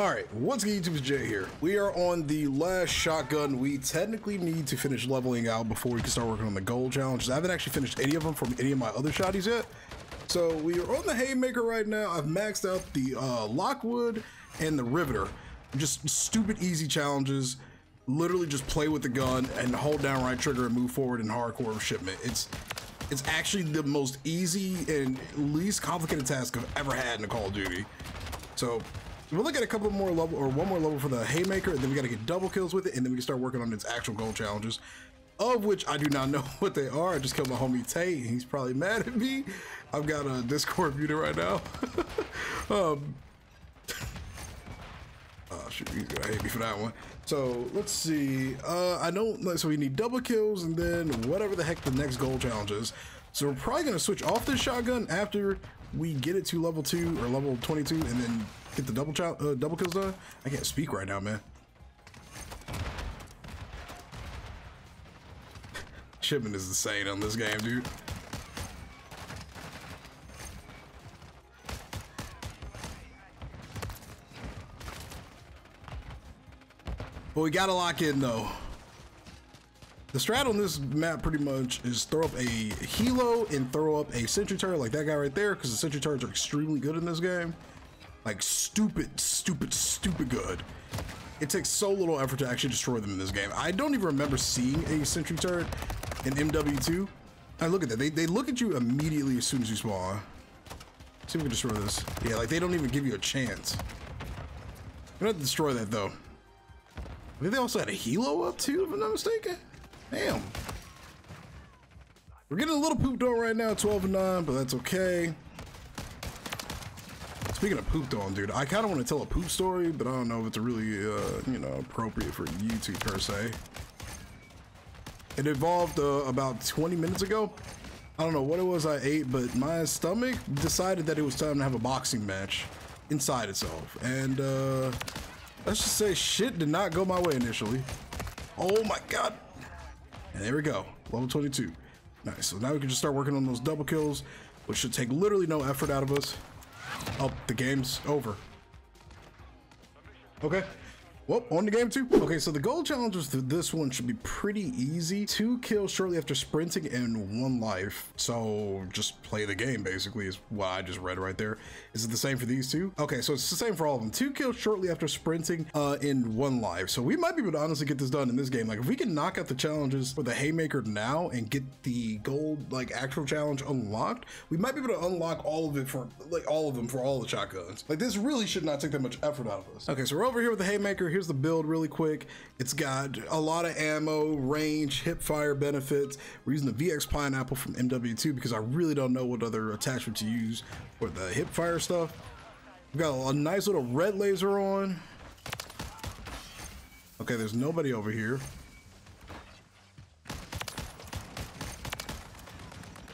All right, what's good YouTube, it's Jay here. We are on the last shotgun. We technically need to finish leveling out before we can start working on the gold challenges. I haven't actually finished any of them from any of my other shotties yet. So we are on the Haymaker right now. I've maxed out the uh, Lockwood and the Riveter. Just stupid easy challenges. Literally just play with the gun and hold down right trigger and move forward in hardcore shipment. It's it's actually the most easy and least complicated task I've ever had in a Call of Duty. So we'll look at a couple more level or one more level for the Haymaker, and then we got to get double kills with it, and then we can start working on its actual gold challenges, of which I do not know what they are. I just killed my homie Tay, and he's probably mad at me. I've got a Discord muted right now. um, oh shoot, he's gonna hate me for that one. So let's see. Uh, I know. So we need double kills, and then whatever the heck the next gold challenge is. So we're probably gonna switch off this shotgun after we get it to level two or level 22, and then get the double uh, double kills done. I can't speak right now, man. Shipment is insane on this game, dude. But we gotta lock in though. The strat on this map pretty much is throw up a helo and throw up a sentry turret like that guy right there because the sentry turrets are extremely good in this game. Like stupid, stupid, stupid good. It takes so little effort to actually destroy them in this game. I don't even remember seeing a sentry turret in MW2. I look at that. They, they look at you immediately as soon as you spawn. See if we can destroy this. Yeah, like they don't even give you a chance. We're gonna destroy that though. I think they also had a helo up too, if I'm not mistaken. Damn. We're getting a little pooped on right now, 12 and 9, but that's okay. Speaking of pooped on, dude, I kind of want to tell a poop story, but I don't know if it's really, uh, you know, appropriate for YouTube per se. It evolved uh, about 20 minutes ago. I don't know what it was I ate, but my stomach decided that it was time to have a boxing match inside itself. And uh, let's just say shit did not go my way initially. Oh my god. And there we go, level 22. Nice, so now we can just start working on those double kills, which should take literally no effort out of us. Oh, the game's over. Okay. Well, on the game two. Okay, so the gold challenges to this one should be pretty easy. Two kills shortly after sprinting and one life. So just play the game basically is what I just read right there. Is it the same for these two? Okay, so it's the same for all of them. Two kills shortly after sprinting uh, in one life. So we might be able to honestly get this done in this game. Like if we can knock out the challenges for the Haymaker now and get the gold like actual challenge unlocked, we might be able to unlock all of it for like all of them for all the shotguns. Like this really should not take that much effort out of us. Okay, so we're over here with the Haymaker here's the build really quick. It's got a lot of ammo, range, hip fire benefits. We're using the VX Pineapple from MW2 because I really don't know what other attachment to use for the hip fire stuff. We've got a nice little red laser on. Okay, there's nobody over here.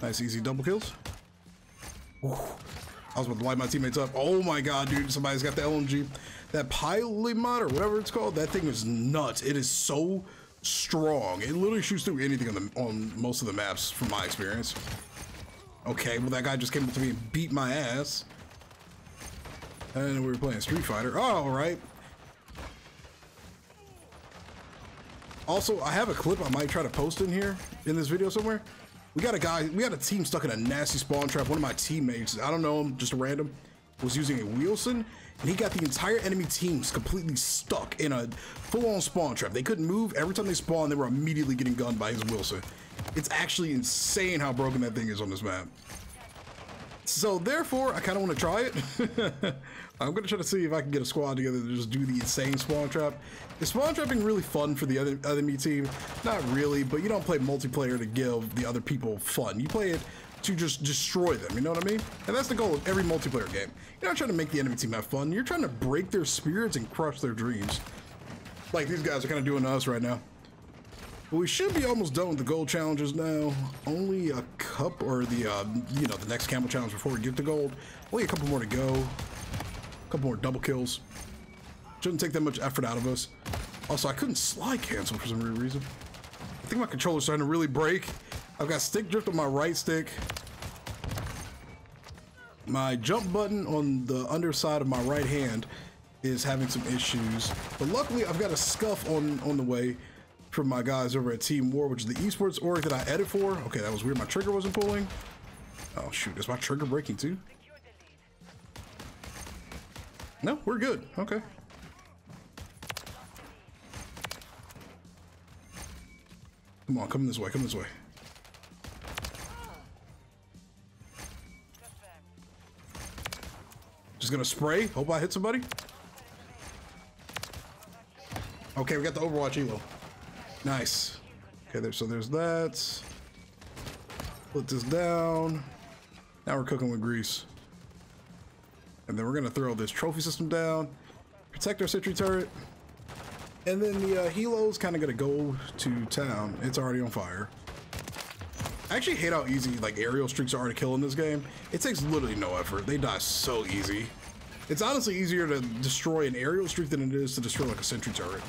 Nice easy double kills. I was about to light my teammates up. Oh my god, dude, somebody's got the LMG that pilot mod or whatever it's called, that thing is nuts. It is so strong. It literally shoots through anything on, the, on most of the maps from my experience. Okay, well that guy just came up to me and beat my ass. And we were playing Street Fighter. Oh, all right. Also, I have a clip I might try to post in here in this video somewhere. We got a guy, we got a team stuck in a nasty spawn trap. One of my teammates, I don't know him, just a random, was using a Wheelson, and he got the entire enemy teams completely stuck in a full-on spawn trap. They couldn't move. Every time they spawned, they were immediately getting gunned by his Wheelson. It's actually insane how broken that thing is on this map. So therefore, I kind of want to try it. I'm going to try to see if I can get a squad together to just do the insane spawn trap. Is spawn trapping really fun for the other enemy team? Not really, but you don't play multiplayer to give the other people fun. You play it to just destroy them, you know what I mean? And that's the goal of every multiplayer game. You're not trying to make the enemy team have fun, you're trying to break their spirits and crush their dreams. Like these guys are kind of doing to us right now. But we should be almost done with the gold challenges now. Only a cup or the, uh, you know, the next camo challenge before we get the gold. Only a couple more to go. A couple more double kills. Shouldn't take that much effort out of us. Also, I couldn't slide cancel for some reason. I think my controller's starting to really break. I've got stick drift on my right stick. My jump button on the underside of my right hand is having some issues. But luckily, I've got a scuff on, on the way from my guys over at Team War, which is the esports org that I edit for. Okay, that was weird. My trigger wasn't pulling. Oh, shoot. Is my trigger breaking too? No, we're good. Okay. Come on, come this way, come this way. Gonna spray. Hope I hit somebody. Okay, we got the Overwatch Helo. Nice. Okay, there. So there's that. Put this down. Now we're cooking with grease. And then we're gonna throw this trophy system down, protect our sentry turret, and then the uh, helo's kind of gonna go to town. It's already on fire. I actually hate how easy like aerial streaks are to kill in this game. It takes literally no effort. They die so easy. It's honestly easier to destroy an aerial streak than it is to destroy like a sentry turret.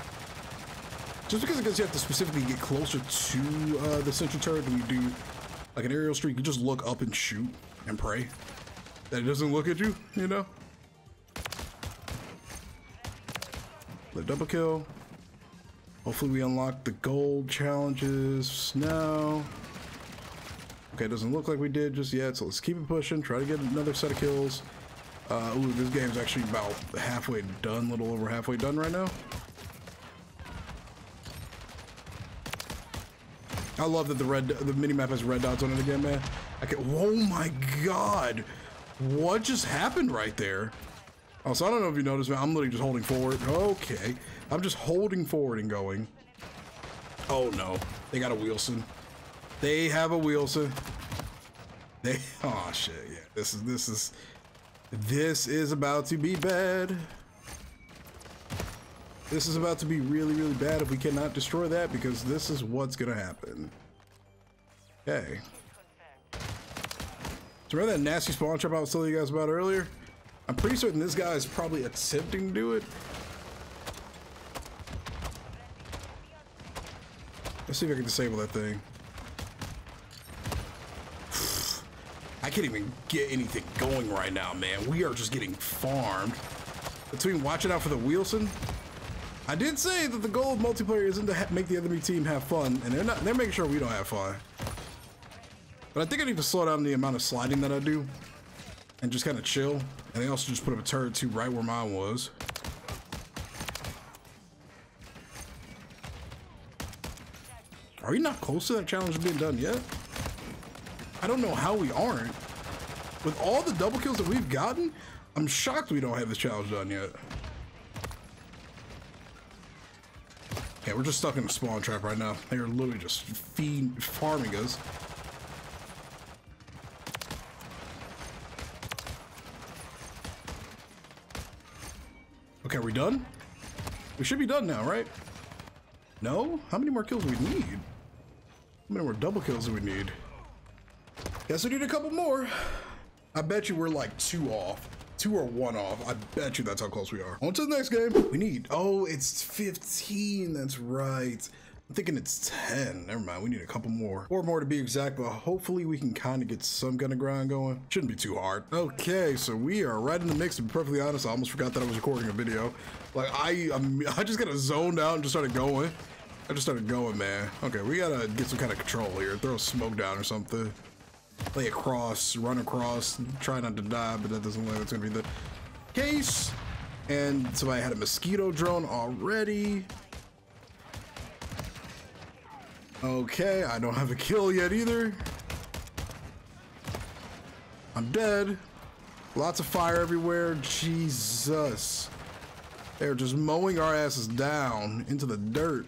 Just because gets you have to specifically get closer to uh, the sentry turret than you do like an aerial streak, you just look up and shoot and pray that it doesn't look at you, you know? The double kill. Hopefully we unlock the gold challenges now. Okay, it doesn't look like we did just yet, so let's keep it pushing. Try to get another set of kills. Uh, ooh, this game's actually about halfway done, little over halfway done right now. I love that the red the mini map has red dots on it again, man. I can, oh my god, what just happened right there? Oh, so I don't know if you noticed, man. I'm literally just holding forward. Okay, I'm just holding forward and going. Oh no, they got a Wheelson. They have a Wheelson. They, oh shit, yeah. This is this is this is about to be bad. This is about to be really, really bad if we cannot destroy that because this is what's gonna happen. Okay. So remember that nasty spawn trap I was telling you guys about earlier? I'm pretty certain this guy is probably attempting to do it. Let's see if I can disable that thing. I can't even get anything going right now, man. We are just getting farmed. Between watching out for the Wheelson I did say that the goal of multiplayer isn't to make the enemy team have fun, and they're not. They're making sure we don't have fun. But I think I need to slow down the amount of sliding that I do, and just kind of chill. And they also just put up a turret too, right where mine was. Are you not close to that challenge being done yet? I don't know how we aren't. With all the double kills that we've gotten, I'm shocked we don't have this challenge done yet. Yeah, we're just stuck in a spawn trap right now. They are literally just feed farming us. Okay, are we done? We should be done now, right? No? How many more kills do we need? How many more double kills do we need? Guess we need a couple more. I bet you we're like two off two or one off. I bet you that's how close we are. On to the next game. We need, oh, it's 15. That's right. I'm thinking it's 10. Never mind. We need a couple more. Or more to be exact, but hopefully we can kind of get some kind of grind going. Shouldn't be too hard. Okay, so we are right in the mix. To be perfectly honest, I almost forgot that I was recording a video. Like, I, I just got to zoned out and just started going. I just started going, man. Okay, we gotta get some kind of control here. Throw smoke down or something play across, run across, try not to die, but that doesn't look like it's gonna be the case. And somebody had a mosquito drone already. Okay, I don't have a kill yet either. I'm dead. Lots of fire everywhere. Jesus. They're just mowing our asses down into the dirt.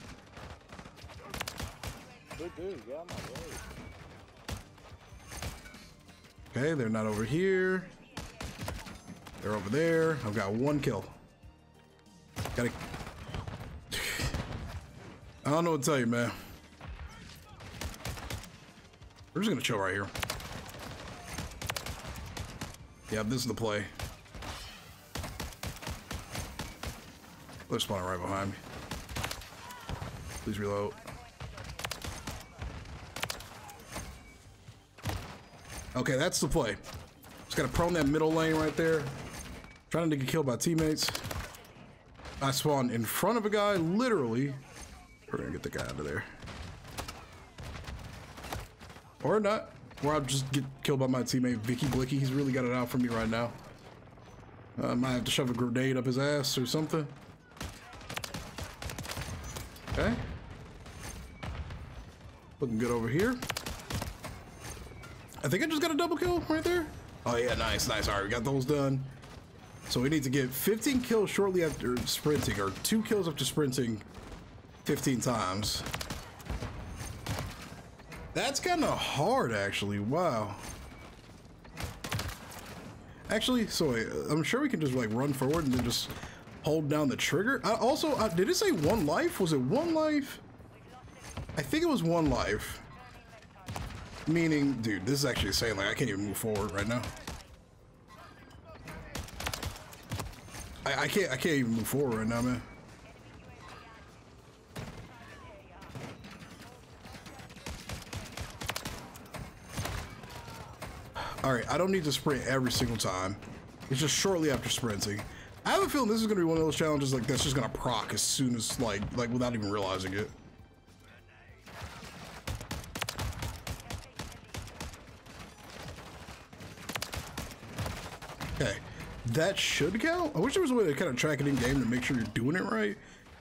Good dude, get out my way. Okay, they're not over here. They're over there. I've got one kill. Gotta... I don't know what to tell you, man. We're just gonna chill right here. Yeah, this is the play. They're spawning right behind me. Please reload. Okay, that's the play. Just gotta prone that middle lane right there. Trying to get killed by teammates. I spawn in front of a guy, literally. We're gonna get the guy out of there. Or not. Or I'll just get killed by my teammate, Vicky Blicky. He's really got it out for me right now. I might have to shove a grenade up his ass or something. Okay. Looking good over here. I think I just got a double kill right there. Oh yeah, nice, nice. All right, we got those done. So we need to get 15 kills shortly after sprinting, or two kills after sprinting 15 times. That's kind of hard, actually. Wow. Actually, so wait, I'm sure we can just like run forward and then just hold down the trigger. I also, uh, did it say one life? Was it one life? I think it was one life. Meaning, dude, this is actually saying like I can't even move forward right now. I, I can't I can't even move forward right now, man. Alright, I don't need to sprint every single time. It's just shortly after sprinting. I have a feeling this is gonna be one of those challenges like that's just gonna proc as soon as like like without even realizing it. Okay, that should count. I wish there was a way to kind of track it in game to make sure you're doing it right.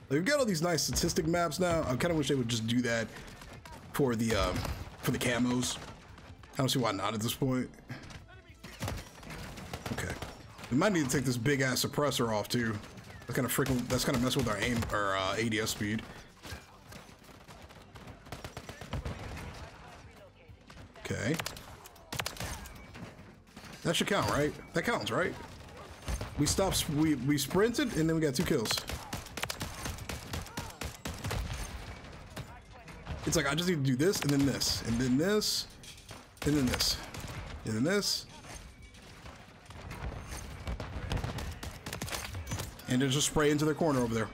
Like, we've got all these nice statistic maps now. I kind of wish they would just do that for the um, for the camos. I don't see why not at this point. Okay, we might need to take this big ass suppressor off too. That's kind of freaking. That's kind of messing with our aim or uh, ADS speed. Okay. That should count, right? That counts, right? We stopped, we, we sprinted, and then we got two kills. It's like, I just need to do this, and then this, and then this, and then this, and then this. And then just spray into the corner over there.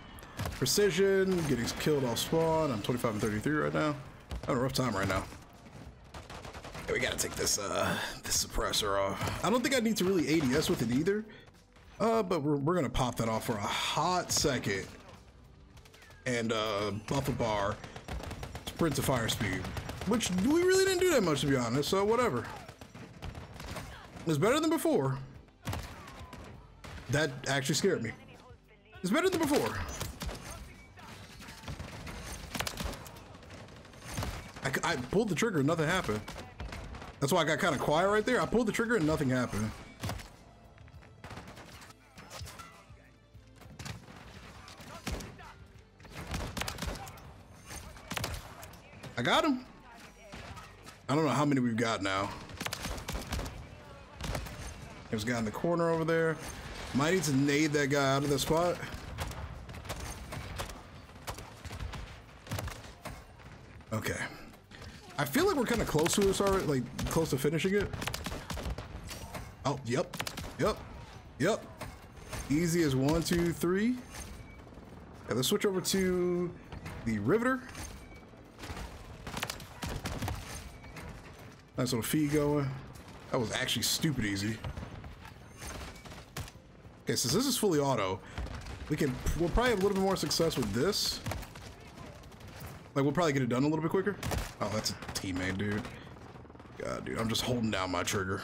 Precision, getting killed off spawn. I'm 25 and 33 right now. Having a rough time right now. Yeah, we gotta take this, uh, this suppressor off. I don't think I need to really ADS with it either. Uh, but we're, we're gonna pop that off for a hot second. And uh, buff a bar, sprint to fire speed. Which we really didn't do that much to be honest, so whatever. It's better than before. That actually scared me. It's better than before. I, I pulled the trigger and nothing happened. That's why I got kind of quiet right there. I pulled the trigger and nothing happened. I got him. I don't know how many we've got now. There's a guy in the corner over there. Might need to nade that guy out of the spot. Okay. I feel like we're kind of close to this already, like close to finishing it. Oh, yep, yep, yep. Easy as one, two, three. Yeah, let's switch over to the Riveter. Nice little feed going. That was actually stupid easy. Okay, since this is fully auto, we can, we'll probably have a little bit more success with this. Like, we'll probably get it done a little bit quicker. Oh, that's a teammate, dude. God, dude, I'm just holding down my trigger.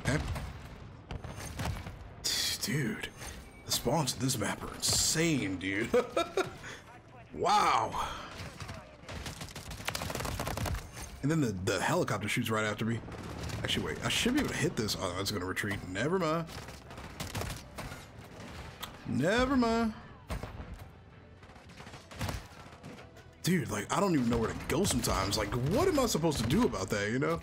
Okay. Dude, the spawns in this map are insane, dude. Wow. And then the, the helicopter shoots right after me. Actually, wait. I should be able to hit this. Oh, it's going to retreat. Never mind. Never mind. Dude, like, I don't even know where to go sometimes. Like, what am I supposed to do about that, you know?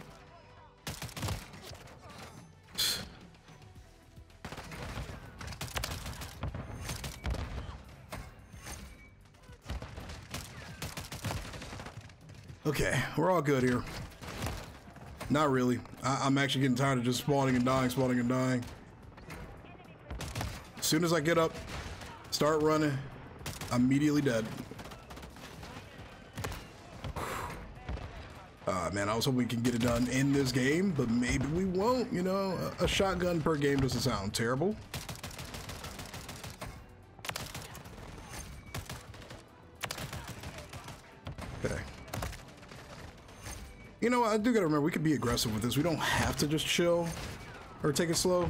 Okay, we're all good here. Not really. I am actually getting tired of just spawning and dying, spawning and dying. As soon as I get up, start running, I'm immediately dead. Uh, man, I was hoping we can get it done in this game, but maybe we won't. You know, a, a shotgun per game doesn't sound terrible. You know, what, I do gotta remember, we could be aggressive with this. We don't have to just chill or take it slow.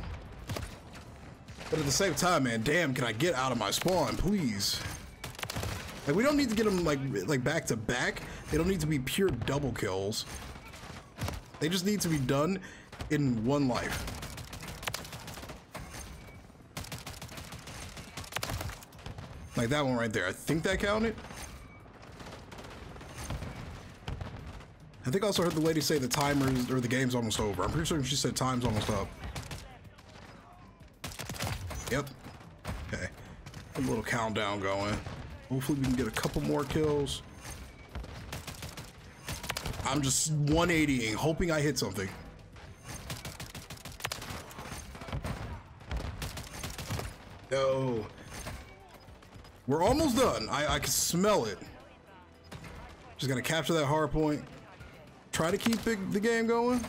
But at the same time, man, damn, can I get out of my spawn, please? Like, we don't need to get them, like, like back to back. They don't need to be pure double kills. They just need to be done in one life. Like that one right there. I think that counted. Think I also heard the lady say the timers or the game's almost over. I'm pretty sure she said time's almost up. Yep. Okay. A little countdown going. Hopefully we can get a couple more kills. I'm just 180ing, hoping I hit something. No. We're almost done. I, I can smell it. Just gotta capture that hard point try to keep the, the game going.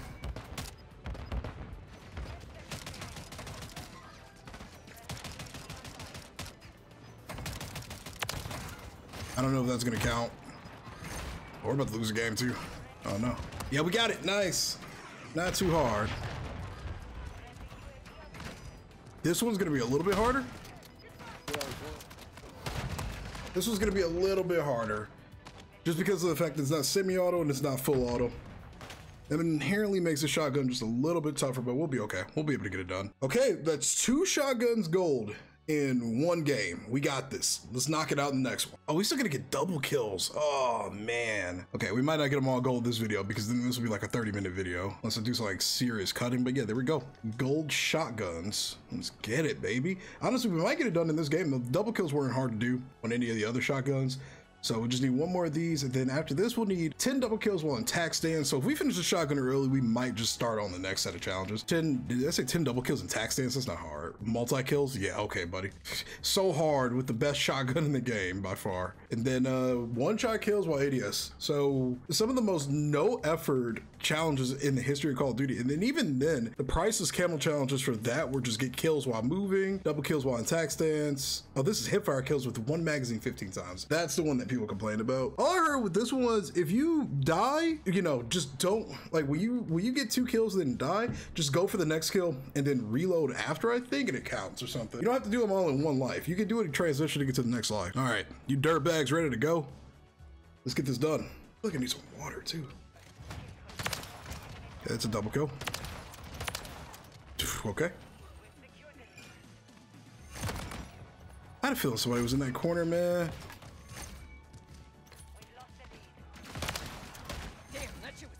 I don't know if that's gonna count. We're about to lose a game too. Oh no. Yeah, we got it. Nice. Not too hard. This one's gonna be a little bit harder. This one's gonna be a little bit harder. Just because of the fact that it's not semi-auto and it's not full auto. That inherently makes the shotgun just a little bit tougher, but we'll be okay. We'll be able to get it done. Okay, that's two shotguns gold in one game. We got this. Let's knock it out in the next one. Oh, we still gonna get double kills. Oh man. Okay, we might not get them all gold this video because then this will be like a 30 minute video. Unless I do some like serious cutting. But yeah, there we go. Gold shotguns. Let's get it, baby. Honestly, we might get it done in this game. The double kills weren't hard to do on any of the other shotguns. So we just need one more of these, and then after this, we'll need 10 double kills while in tac stance. So if we finish the shotgun early, we might just start on the next set of challenges. 10, did I say 10 double kills in tac stance? That's not hard. Multi kills? Yeah, okay, buddy. so hard with the best shotgun in the game by far. And then uh, one shot kills while ADS. So some of the most no effort challenges in the history of Call of Duty. And then even then, the priceless camo challenges for that were just get kills while moving, double kills while in tac stance. Oh, this is hipfire kills with one magazine 15 times. That's the one that people complain about. All I heard with this one was if you die, you know, just don't like when you when you get two kills and then die, just go for the next kill and then reload after I think and it counts or something. You don't have to do them all in one life. You can do it in transition to get to the next life. All right, you dirt bags ready to go? Let's get this done. Look, I need some water too. Yeah, that's a double kill. Okay. I had a feeling somebody was in that corner, man.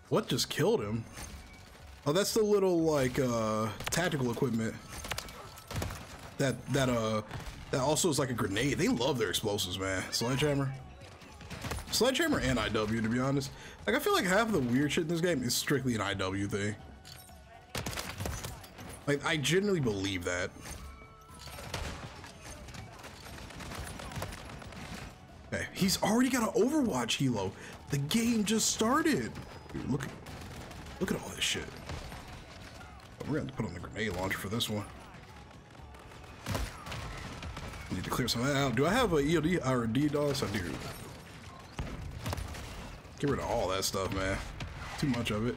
What just killed him? Oh, that's the little like uh tactical equipment. That that uh that also is like a grenade. They love their explosives, man. Sledgehammer. Sledgehammer and IW, to be honest. Like, I feel like half of the weird shit in this game is strictly an IW thing. Like, I genuinely believe that. Okay, he's already got an Overwatch helo. The game just started. Dude, look, look at all this shit. We're gonna have to put on the grenade launcher for this one. Need to clear some out. Do I have a EOD or a DDoS? I do. Get rid of all that stuff, man. Too much of it.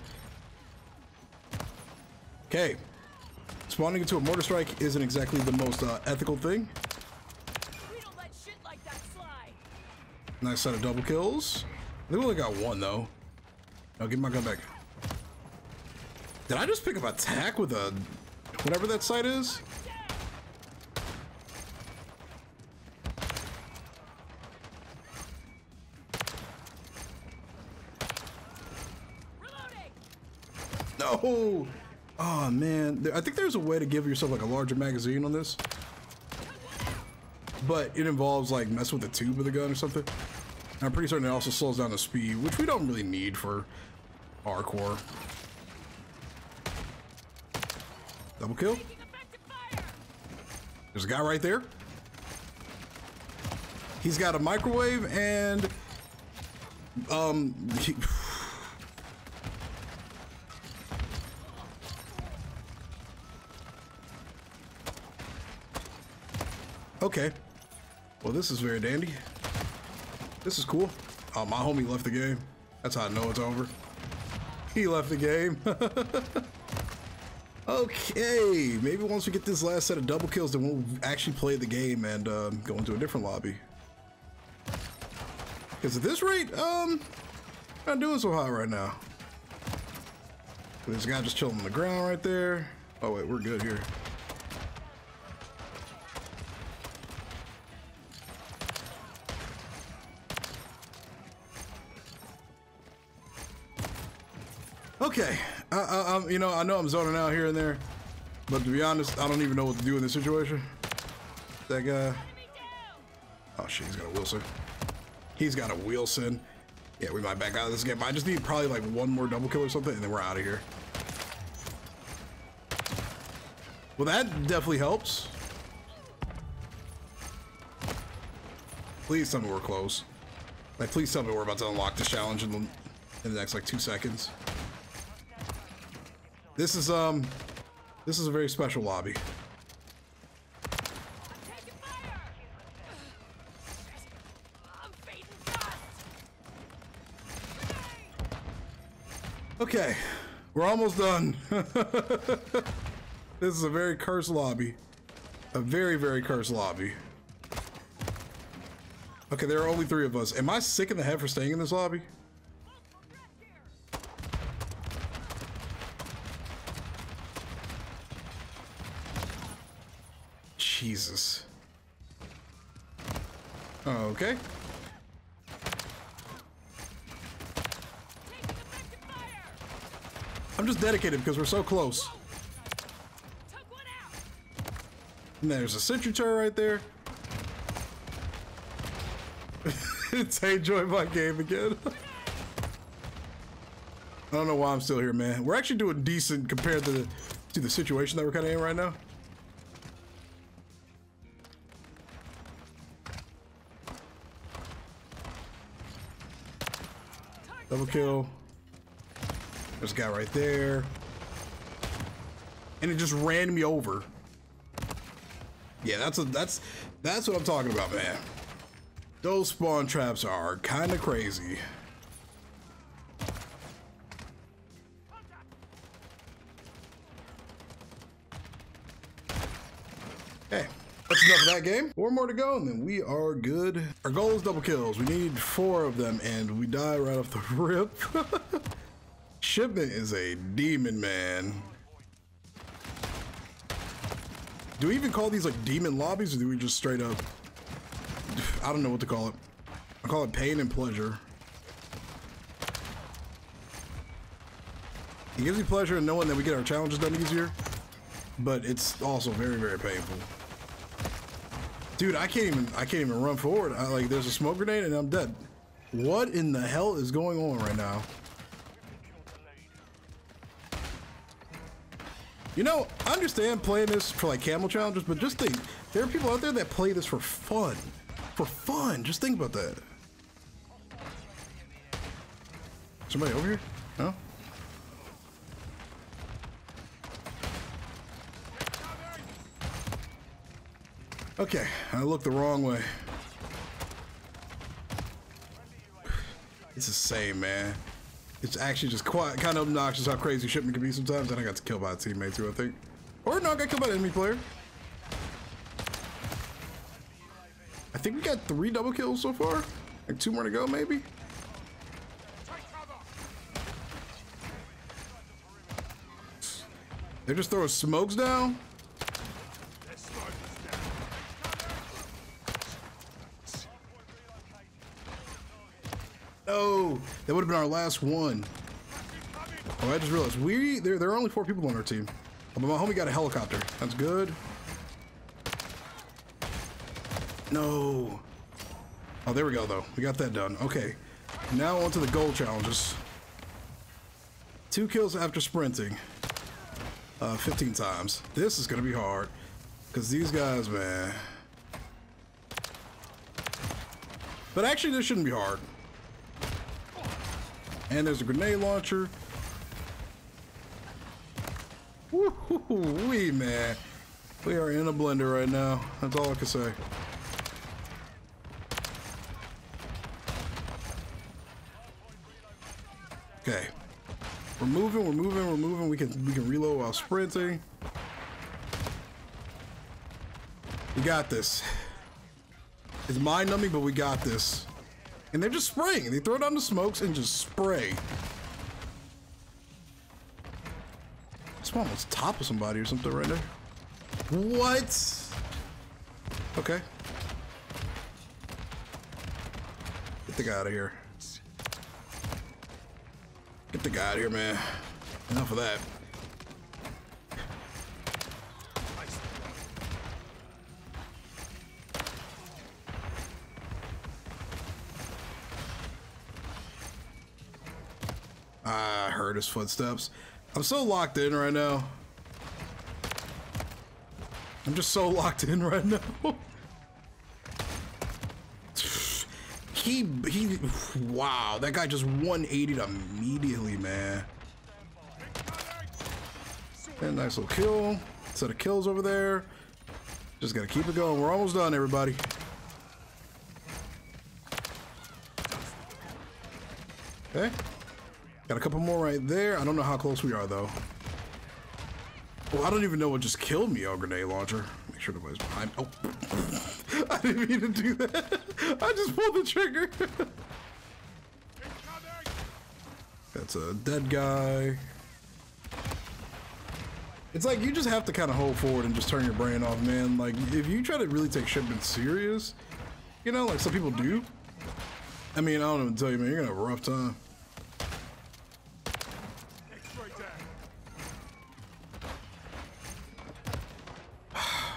Okay. Spawning into a mortar strike isn't exactly the most uh, ethical thing. Like nice set of double kills. I think we only got one though. I'll give my gun back. Did I just pick up attack with a whatever that sight is? No! Oh man, I think there's a way to give yourself like a larger magazine on this. But it involves like messing with the tube of the gun or something. I'm pretty certain it also slows down the speed, which we don't really need for our core. Double kill. There's a guy right there. He's got a microwave and um he, Okay. Well, this is very dandy. This is cool. Oh, my homie left the game. That's how I know it's over. He left the game. okay, maybe once we get this last set of double kills, then we'll actually play the game and um, go into a different lobby. Because at this rate, um, not doing so hot right now. A guy just chilling on the ground right there. Oh wait, we're good here. Okay, I, you know, I know I'm zoning out here and there, but to be honest, I don't even know what to do in this situation. That guy. Oh shit, he's got a Wheelson. He's got a Wheelson. Yeah, we might back out of this game. I just need probably like one more double kill or something, and then we're out of here. Well, that definitely helps. Please tell me we're close. Like, please tell me we're about to unlock this challenge in the, in the next like two seconds. This is, um, this is a very special lobby. Okay, we're almost done. this is a very cursed lobby. A very, very cursed lobby. Okay, there are only three of us. Am I sick in the head for staying in this lobby? Jesus. Okay. I'm just dedicated because we're so close. And there's a sentry turret right there. it's enjoy my game again. I don't know why I'm still here, man. We're actually doing decent compared to the, to the situation that we're kind of in right now. Double kill. There's a guy right there. And it just ran me over. Yeah, that's a, that's that's what I'm talking about, man. Those spawn traps are kind of crazy. Hey, that's enough of that game. Four more to go, and then we are good. Our goal is double kills. We need four of them, and we die right off the rip. Shipment is a demon, man. Do we even call these like demon lobbies, or do we just straight up... I don't know what to call it. I call it pain and pleasure. It gives me pleasure in knowing that we get our challenges done easier, but it's also very, very painful. Dude, I can't even I can't even run forward. I, like there's a smoke grenade and I'm dead. What in the hell is going on right now? You know, I understand playing this for like camo challenges, but just think, there are people out there that play this for fun. For fun. Just think about that. Somebody over here? No? Okay, I looked the wrong way. It's the same, man. It's actually just quite kind of obnoxious how crazy shipment can be sometimes. And I got killed by a teammate too, I think. Or no, I got killed by an enemy player. I think we got three double kills so far. Like two more to go, maybe. They're just throwing smokes down. No, that would have been our last one. Oh, I just realized we there there are only four people on our team. But my homie got a helicopter. That's good. No. Oh, there we go though. We got that done. Okay. Now on to the gold challenges. Two kills after sprinting. Uh, 15 times. This is gonna be hard. Cause these guys, man. But actually this shouldn't be hard. And there's a grenade launcher. Woo-hoo-wee, man. We are in a blender right now. That's all I can say. Okay. We're moving, we're moving, we're moving. We can we can reload while sprinting. We got this. It's mind numbing, but we got this. And they're just spraying. They throw down the smokes and just spray. Spawn on top of somebody or something right there. What? Okay. Get the guy out of here. Get the guy out of here, man. Enough of that. I heard his footsteps. I'm so locked in right now. I'm just so locked in right now. he, he, wow, that guy just 180'd immediately, man. And nice little kill. Set of kills over there. Just gotta keep it going. We're almost done, everybody. Okay. Got a couple more right there. I don't know how close we are, though. Well, I don't even know what just killed me, oh, grenade launcher. Make sure nobody's behind. Oh, I didn't mean to do that. I just pulled the trigger. That's a dead guy. It's like you just have to kind of hold forward and just turn your brain off, man. Like, if you try to really take shipment serious, you know, like some people do. I mean, I don't even tell you, man, you're gonna have a rough time.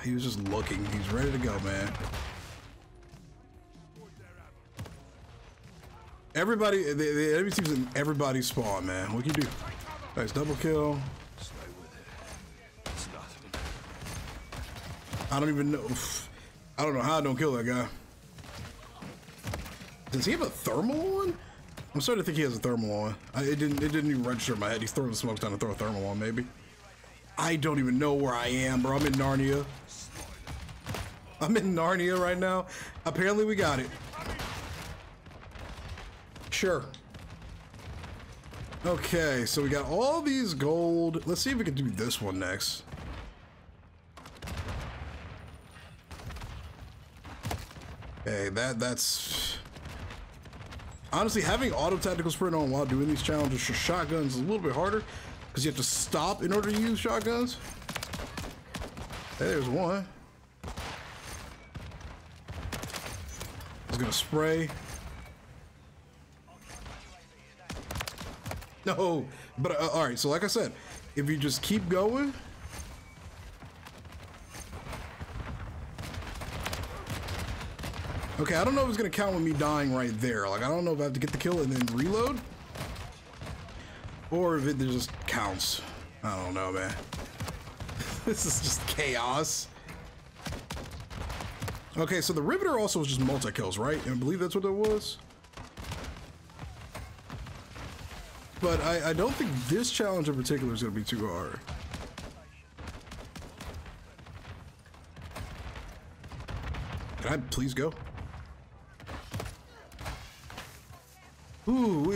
He was just looking. He's ready to go, man. Everybody, the, the enemy team's in everybody's spawn, man. What can you do? Nice double kill. I don't even know. I don't know how I don't kill that guy. Does he have a thermal on? I'm starting to think he has a thermal on. I, it didn't. It didn't even register in my head. He's throwing the smokes down to throw a thermal on, maybe. I don't even know where I am, bro. I'm in Narnia. I'm in Narnia right now. Apparently we got it. Sure. Okay, so we got all these gold. Let's see if we can do this one next. Okay, that that's honestly having auto tactical sprint on while doing these challenges for shotguns is a little bit harder because you have to stop in order to use shotguns. Hey, there's one. He's gonna spray. No, but uh, all right. So like I said, if you just keep going. Okay, I don't know if it's gonna count with me dying right there. Like, I don't know if I have to get the kill and then reload. Or if it just counts. I don't know, man. this is just chaos. Okay, so the Riveter also was just multi-kills, right? I believe that's what it was. But I, I don't think this challenge in particular is going to be too hard. Can I please go? Ooh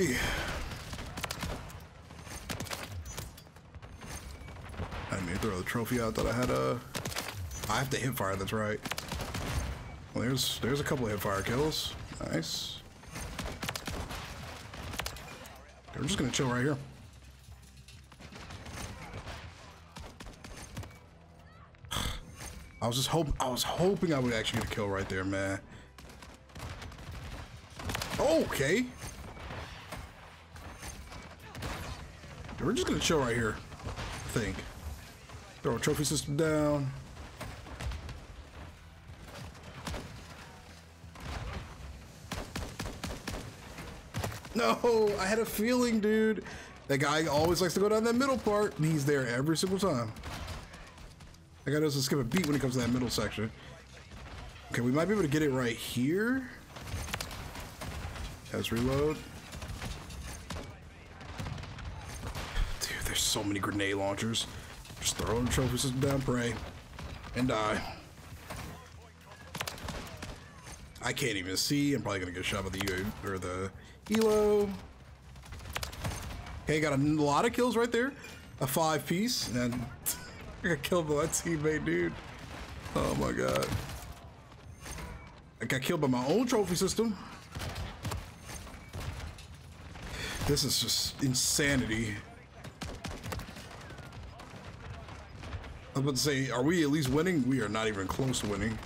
I throw the trophy out that I had a. Uh, I have to hip fire. That's right. Well, there's there's a couple hip fire kills. Nice. We're just gonna chill right here. I was just hope I was hoping I would actually get a kill right there, man. Okay. We're just gonna chill right here. I think. Throw a trophy system down. No, I had a feeling, dude. That guy always likes to go down that middle part, and he's there every single time. That guy doesn't skip a beat when it comes to that middle section. Okay, we might be able to get it right here. Let's reload. Dude, there's so many grenade launchers. Just throw the trophy system down, pray. and die. I can't even see. I'm probably gonna get shot by the U or the Elo. Okay, got a lot of kills right there. A five piece, and I got killed by my teammate, dude. Oh my god. I got killed by my own trophy system. This is just insanity. I was about to say, are we at least winning? We are not even close to winning.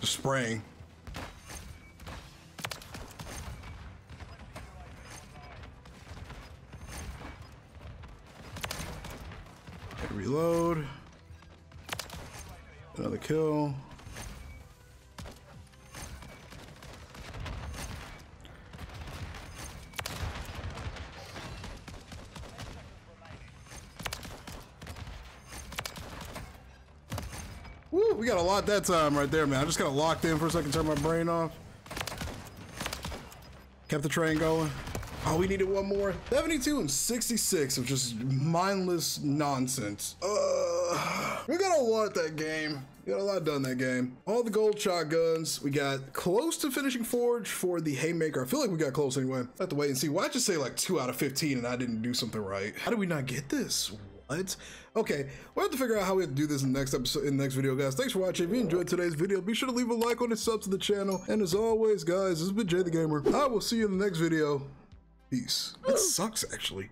Just spraying. reload. Another kill. Got a lot that time right there, man. I just got locked in for a second, turn my brain off. Kept the train going. Oh, we needed one more. 72 and 66 of just mindless nonsense. Uh, we got a lot at that game. We got a lot done that game. All the gold shotguns. We got close to finishing Forge for the Haymaker. I feel like we got close anyway. I have to wait and see. Why just say like 2 out of 15 and I didn't do something right? How did we not get this? Okay, we'll have to figure out how we have to do this in the next episode, in the next video, guys. Thanks for watching. If you enjoyed today's video, be sure to leave a like on it, sub to the channel. And as always, guys, this has been Jay the Gamer. I will see you in the next video. Peace. That sucks, actually.